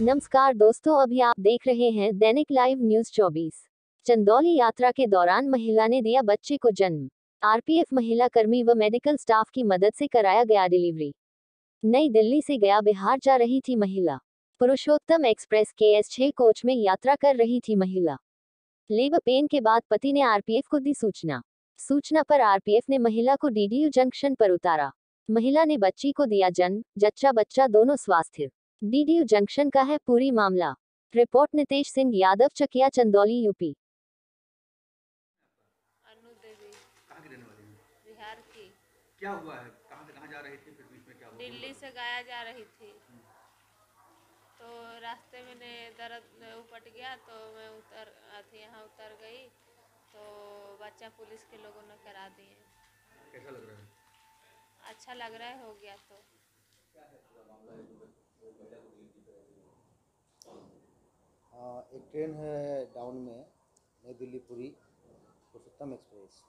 नमस्कार दोस्तों, अभी आप देख रहे हैं दैनिक लाइव न्यूज़ 24 चंदौली यात्रा के दौरान महिला ने दिया बच्चे को जन्म। आरपीएफ महिला कर्मी व मेडिकल स्टाफ की मदद से कराया गया डिलीवरी। नई दिल्ली से गया बिहार जा रही थी महिला। पुरुषोत्तम एक्सप्रेस के एस छह कोच में यात्रा कर रही थी महिला। लेबर पेन के बाद पति ने आरपीएफ को दी सूचना। सूचना पर आरपीएफ ने महिला को डीडीयू जंक्शन पर उतारा। महिला ने बच्ची को दिया जन्म, जच्चा बच्चा दोनों स्वास्थ्य डीडीयू जंक्शन का है पूरी मामला। Report Nitesh Singh Yadav Chakia Chandauli UP. अनु देवी। कहाँ की रहने वाली हैं? बिहार की। क्या हुआ है? कहाँ से कहाँ जा रही थी? फिर बीच में क्या हुआ? दिल्ली से गाया जा रही थी। तो रास्ते में ने दर्द उपट गया तो मैं उतर अथी यहाँ उतर गई। तो बच्चा पुलिस के लोगों ने करा दिए। कैसा लग रहा है? अच्छा लग रहा है हो गया तो। हाँ, एक ट्रेन है डाउन में नई दिल्ली पुरी पुरुषोत्तम एक्सप्रेस।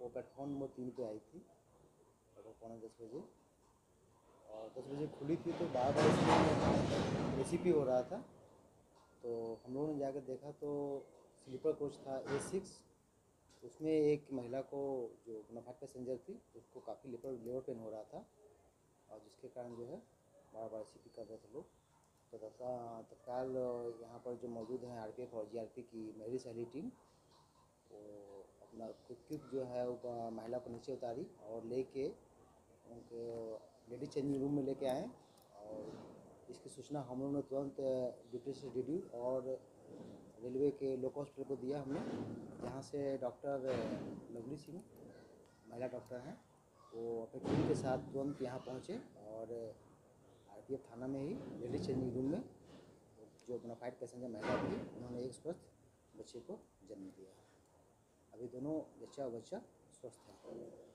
वो प्लेटफॉर्म नंबर तीन पे आई थी लगभग पौने दस बजे। और दस बजे खुली थी तो बार बार इसमें रेसिपी हो रहा था। तो हम लोगों ने जाकर देखा तो स्लीपर कोच था ए सिक्स उसमें एक महिला को जो बोनाफाइड पैसेंजर थी उसको काफ़ी लेबर लेबर पेन हो रहा था। और जिसके कारण जो है बार बार सी कर रहे थे लोग। तो तत्का- तत्काल यहाँ पर जो मौजूद हैं आरपीएफ और जी की मेरी सहेली टीम, वो अपना क्विक जो है वो महिला को नीचे उतारी और लेके उनके लेडी चेंजिंग रूम में लेके आए और इसकी सूचना हम लोगों ने तुरंत ड्यूटी से डी और रेलवे के लोको हॉस्पिटल को दिया हमने। जहाँ से डॉक्टर लवली सिंह, महिला डॉक्टर हैं, वो अपने टीम के साथ तुरंत यहाँ पहुँचे और आरपीएफ थाना में ही लेडीज़ चेंजिंग रूम में, जो अपना फाइट पैसेंजर महिला थी, उन्होंने एक स्वस्थ बच्चे को जन्म दिया। अभी दोनों बच्चा और बच्चा स्वस्थ हैं।